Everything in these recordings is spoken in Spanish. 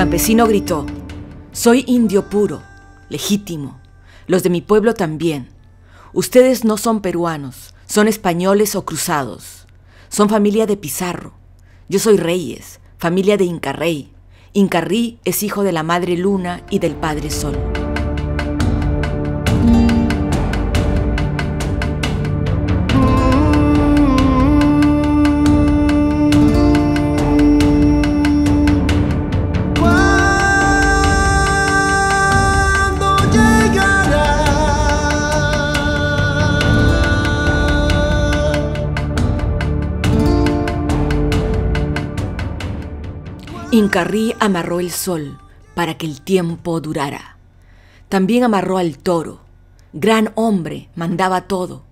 campesino gritó, soy indio puro, legítimo, los de mi pueblo también. Ustedes no son peruanos, son españoles o cruzados, son familia de Pizarro. Yo soy Reyes, familia de Incarrey. Incarrí es hijo de la madre Luna y del padre Sol. Incarrí amarró el sol para que el tiempo durara. También amarró al toro. Gran hombre, mandaba todo,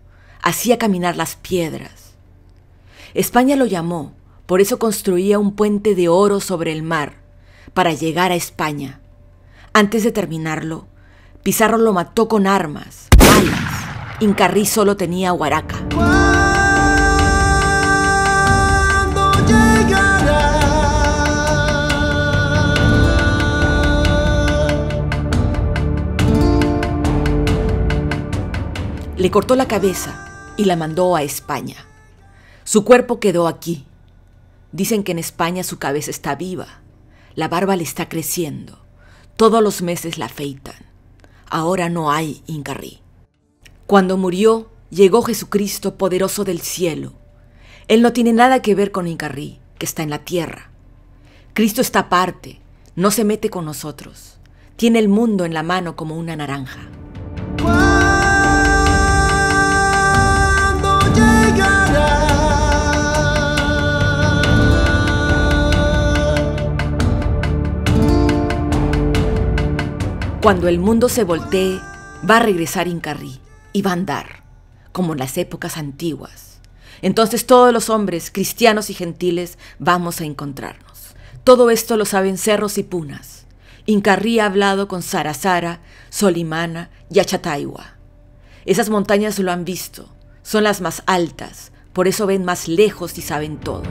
hacía caminar las piedras. España lo llamó, por eso construía un puente de oro sobre el mar, para llegar a España. Antes de terminarlo, Pizarro lo mató con armas, balas. Incarrí solo tenía guaraca. Le cortó la cabeza y la mandó a España. Su cuerpo quedó aquí. Dicen que en España su cabeza está viva. La barba le está creciendo. Todos los meses la afeitan. Ahora no hay Incarrí. Cuando murió, llegó Jesucristo poderoso del cielo. Él no tiene nada que ver con Incarrí, que está en la tierra. Cristo está aparte, no se mete con nosotros. Tiene el mundo en la mano como una naranja. Cuando el mundo se voltee, va a regresar Incarrí y va a andar, como en las épocas antiguas. Entonces todos los hombres, cristianos y gentiles, vamos a encontrarnos. Todo esto lo saben cerros y punas. Incarrí ha hablado con Sarasara, Solimana y Achataiwa. Esas montañas lo han visto, son las más altas, por eso ven más lejos y saben todo.